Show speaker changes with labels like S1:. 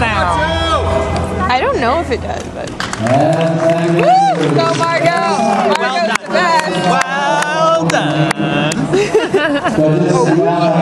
S1: sound. I don't know if it does, but. Woo! Go Margo! Margo's well done. the best!
S2: Well done!